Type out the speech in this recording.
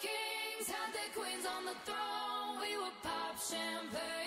kings had their queens on the throne. We would pop champagne